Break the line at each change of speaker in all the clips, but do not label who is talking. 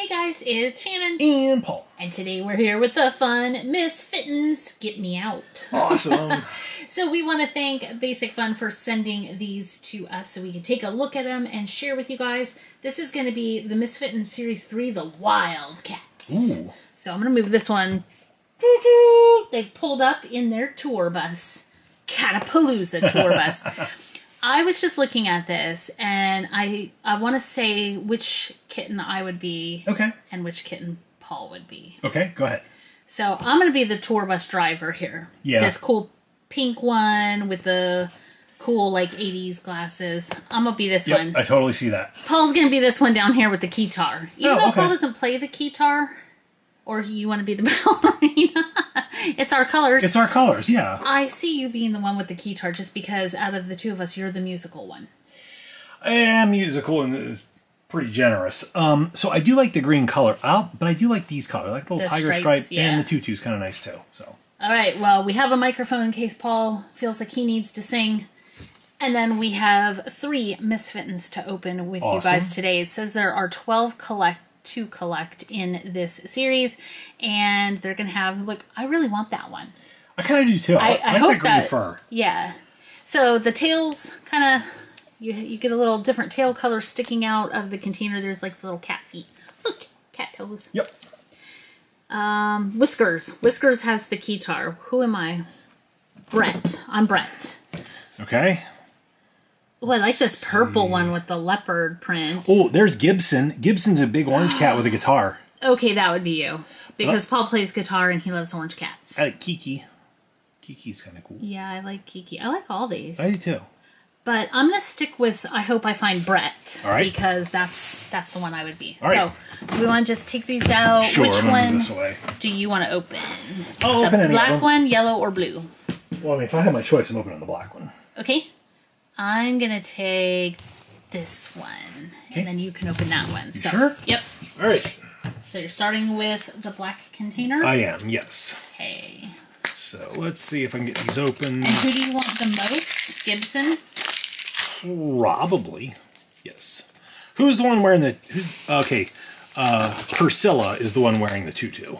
Hey guys, it's Shannon.
And Paul.
And today we're here with the fun Miss Misfittens Get Me Out.
Awesome.
so we want to thank Basic Fun for sending these to us so we can take a look at them and share with you guys. This is going to be the Misfittens Series 3, the Wildcats.
Ooh.
So I'm going to move this one. They pulled up in their tour bus. Catapalooza tour bus. I was just looking at this, and I I want to say which kitten I would be,
Okay.
and which kitten Paul would be.
Okay, go ahead.
So I'm gonna be the tour bus driver here.
Yeah.
This cool pink one with the cool like 80s glasses. I'm gonna be this
Yep,
one.
I totally see that.
Paul's gonna be this one down here with the keytar. Even
Oh,
though
okay.
Paul doesn't play the keytar, or you want to be the ballerina, it's our colors.
It's our colors, yeah.
I see you being the one with the keytar just because out of the two of us, you're the musical one.
I am musical and is pretty generous. Um, so I do like the green color, I'll, but I do like these colors. I like the little
The
tiger
stripes,
stripe,
yeah.
and the tutu's kind of nice too. So
All right, well, we have a microphone in case Paul feels like he needs to sing. And then we have three Misfittens to open with you guys today. It says there are 12 collect to collect in this series, and they're going to have, look, I really want that one.
I kind of do too. I,
I, I
like
hope
that, fur.
yeah. So the tails kind of, you, you get a little different tail color sticking out of the container. There's like the little cat feet. Look, cat toes.
Yep.
Um, Whiskers. Whiskers has the keytar. Who am I? Brett. I'm Brett.
Okay.
Oh, I like this purple one with the leopard print.
Oh, there's Gibson. Gibson's a big orange cat with a guitar.
Okay, that would be you. Uh, because Paul plays guitar and he loves orange cats.
I like Kiki. Kiki's kind of cool.
yeah, I like Kiki. I like all these.
I do too.
But I'm gonna stick with I hope I find Brett.
All right.
Because that's that's the one I would be.
All right.
So we wanna just take these out?
Sure,
Which one do you open?
I'll
The
open any
black one, yellow, or blue?
Well, I mean, if I have my choice, I'm opening the black one.
Okay. I'm gonna take this one.
Okay.
And then you can open that one. So
sure?
Yep.
All right.
So you're starting with the black container.
I am, yes.
okay.
So let's see if I can get these open.
And who do you want the most? Gibson?
Probably. Yes. Who's the one wearing the who's okay. Uh Priscilla is the one wearing the tutu.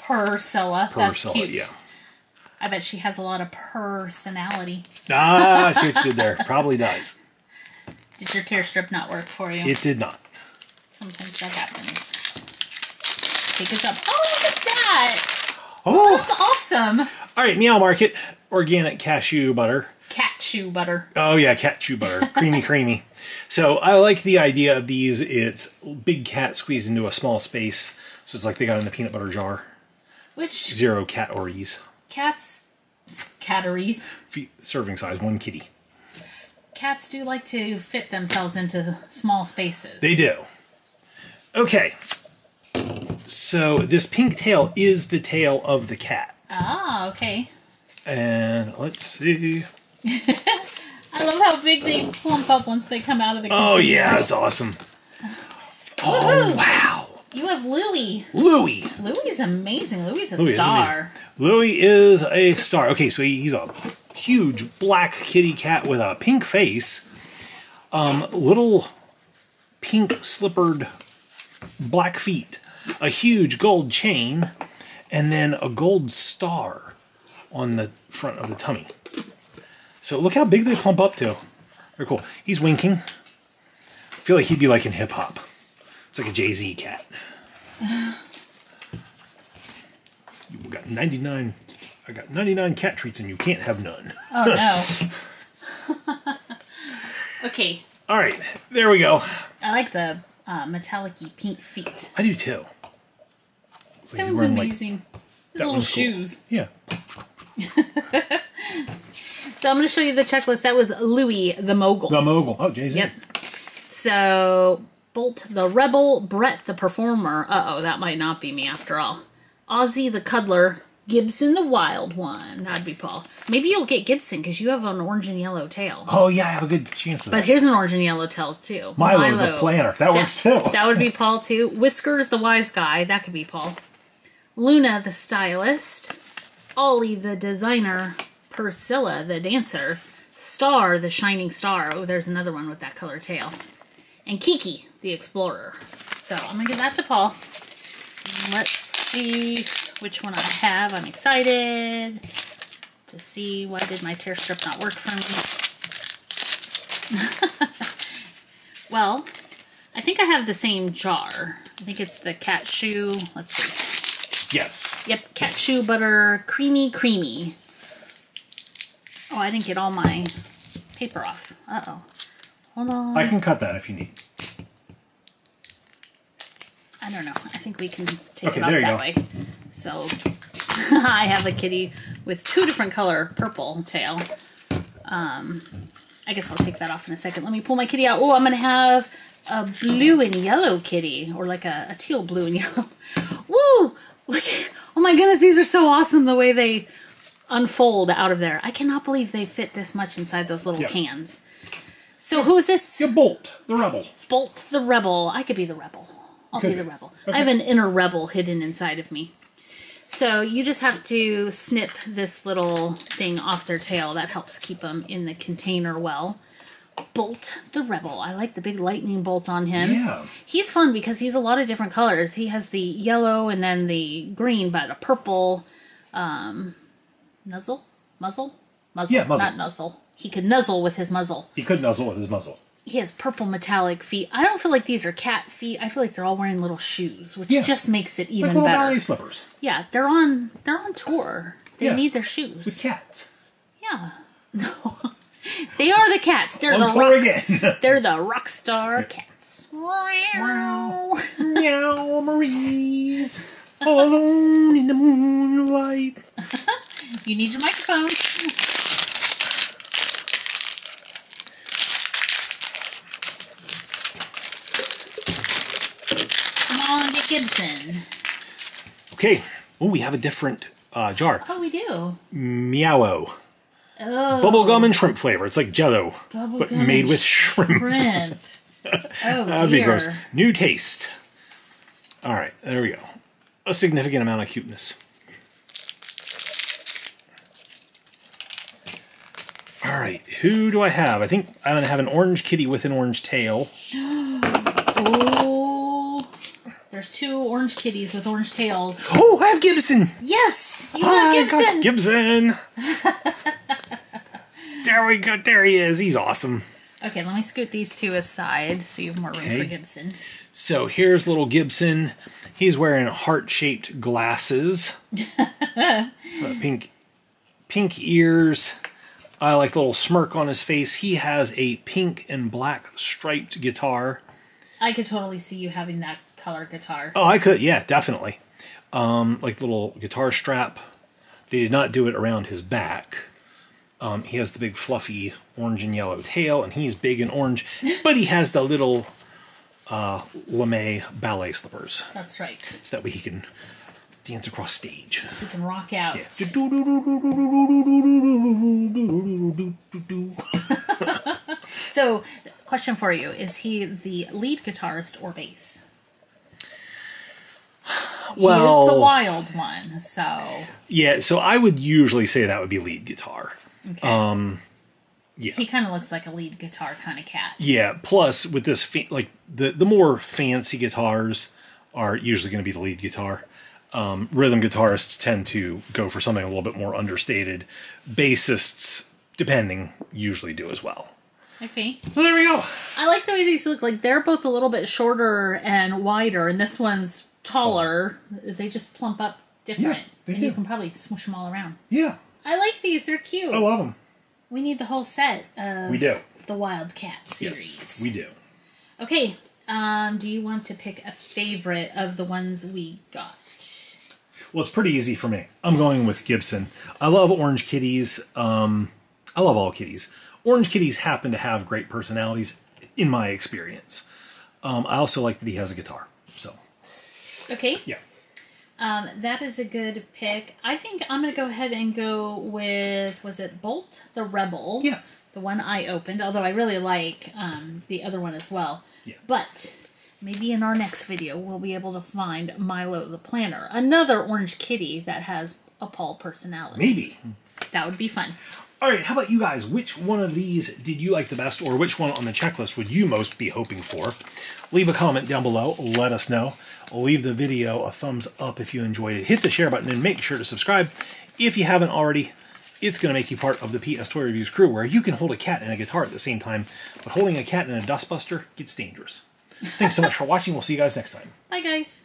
Priscilla,
cute.
yeah.
I bet she has a lot of personality.
Ah, I see what you did there. Probably does.
Did your tear strip not work for you?
It did not.
Sometimes that happens. Take us up. Oh, look at that!
Oh,
That's awesome.
all right. Meow Market organic cashew butter.
Cat shoe butter.
Oh yeah, cat chew butter, creamy, creamy. So I like the idea of these. It's big cat squeezed into a small space, so it's like they got in the peanut butter jar.
Which
Zero cat ories.
Cats, catteries,
Serving size, one kitty.
cats do like to fit themselves into small spaces.
They do. Okay. So this pink tail is the tail of the cat.
Ah, okay.
And let's see.
I love how big they plump up once they come out of the
Oh yeah, it's awesome. Oh wow.
You have Louie.
Louis.
Louie's amazing. Louie's a
Louis is
star.
Louis is a star. Okay, so he's a huge black kitty cat with a pink face. Um, little pink slippered black feet, a huge gold chain, and then a gold star on the front of the tummy. So look how big they plump up to. Very cool. He's winking. I feel like he'd be like in hip hop. It's like a Jay Z cat. You got 99. I got 99 cat treats and you can't have none.
Oh no. okay.
All right, there we go.
I like the uh, metallic-y pink feet.
I do too. Like
That one's
like-
amazing. His
that
little
one's cool.
shoes.
Yeah.
So I'm going to show you the checklist. That was Louis the Mogul.
The mogul. Oh, Jay Z.
Yep. So Bolt the Rebel, Brett the Performer. Uh oh, that might not be me after all. Ozzy the Cuddler, Gibson the Wild One. That'd be Paul. Maybe you'll get Gibson because you have an orange and yellow tail.
Oh, yeah, I have a good chance of
But
that.
here's an orange and yellow tail too.
Milo, the planner. That works too.
That would be Paul too. Whiskers the Wise Guy. That could be Paul. Luna the Stylist. Ollie the Designer. Priscilla the Dancer. Star the Shining Star. Oh, there's another one with that color tail. And Kiki the Explorer. So I'm gonna give that to Paul. Let's see which one I have. I'm excited to see why did my tear strip not work for me. well, I think I have the same jar. I think it's the cat shoe. Let's see.
Yes.
Yep, cat shoe butter, creamy, creamy. Oh, I didn't get all my paper off. Uh-oh. Hold on.
I can cut that if you need.
I don't know. I think we can take
Okay,
it off
you
that
go.
way. So I have a kitty with two different color purple tail. Um, I guess I'll take that off in a second. Let me pull my kitty out. Oh, I'm gonna have a blue and yellow kitty, or like a, a teal blue and yellow. Woo! Look! Oh my goodness, these are so awesome. The way they unfold out of there. I cannot believe they fit this much inside those little
Yeah.
cans. So who is this?
Yeah, Bolt, the rebel.
Bolt the Rebel. I could be the Rebel. I'll be the Rebel.
Okay.
I have an inner Rebel hidden inside of me. So you just have to snip this little thing off their tail. That helps keep them in the container well. Bolt the Rebel. I like the big lightning bolts on him.
Yeah.
He's fun because he's a lot of different colors. He has the yellow and then the green, but a purple um, nuzzle? Muzzle? Muzzle.
Yeah, muzzle.
Not nuzzle. He could nuzzle with his muzzle
He could nuzzle with his muzzle.
He has purple metallic feet. I don't feel like these are cat feet. I feel like they're all wearing little shoes, which
Yeah.
just makes it
Like
even
little
better.
ballet slippers
Yeah, they're on they're on tour. They
Yeah.
need their
with
shoes.
cats.
Yeah. No. they are the cats. They're
On
the
tour
rock,
again.
they're the rock star cats. Meow.
Meow, Maurice. All alone in the moonlight.
You need your microphone. Come on, get Gibson.
Okay. Oh, we have a different uh, jar.
Oh, we do.
Meowo.
Oh.
Bubblegum and shrimp flavor. It's like jello,
Bubble
but made with shrimp.
Shrimp. Oh
That'd be gross. New taste. All right, there we go. A significant amount of cuteness. All right, who do I have? I think I'm gonna have an orange kitty with an orange tail.
There's two orange kitties with orange tails.
Oh, I have Gibson.
Yes, you have Gibson.
Gibson. there we go. There he is. He's awesome.
Okay, let me scoot these two aside so you have more room for Gibson.
So here's little Gibson. He's wearing heart-shaped glasses, Uh, pink, pink ears. I like the little smirk on his face. He has a pink and black striped guitar.
I could totally see you having that color guitar.
Oh, I could, yeah, definitely. Um, like the little guitar strap. They did not do it around his back. Um, he has the big fluffy orange and yellow tail, and he's big and orange, but he has the little uh, lame ballet slippers,
That's right.
so that way he can dance across stage.
He can rock out. So, question for you: Is he the lead guitarist or bass? He is the wild one. So,
yeah. So I would usually say that would be lead guitar.
okay.
Yeah,
he kind of looks like a lead guitar kind of cat.
yeah. Plus, with this, like the the more fancy guitars are usually going to be the lead guitar. Um, rhythm guitarists tend to go for something a little bit more understated. Bassists, depending, usually do as well.
Okay.
So there we go.
I like the way these look. Like they're both a little bit shorter and wider, and this one's taller. They just plump up different,
Yeah, they
and you can probably smush them all around.
Yeah,
I like these. They're cute.
I love them.
we need the whole set of
We do.
the Wildcat series.
Yes, we do.
Okay. Um, do you want to pick a favorite of the ones we got?
Well, it's pretty easy for me. I'm going with Gibson. I love orange kitties. Um, I love all kitties. Orange kitties happen to have great personalities, in my experience. Um, I also like that he has a guitar.
Okay.
yeah.
Um, that is a good pick. I think I'm going to go ahead and go with, was it Bolt the Rebel?
Yeah.
The one I opened, although I really like um, the other one as well.
Yeah.
But maybe in our next video, we'll be able to find Milo the Planner, another orange kitty that has a Paul personality.
Maybe.
That would be fun.
All right, how about you guys? Which one of these did you like the best, or which one on the checklist would you most be hoping for? Leave a comment down below. Let us know. Leave the video a thumbs up if you enjoyed it. Hit the share button and make sure to subscribe if you haven't already. It's going to make you part of the PS Toy Reviews crew where you can hold a cat and a guitar at the same time, but holding a cat and a dustbuster gets dangerous. Thanks so much for watching. We'll see you guys next time.
Bye, guys.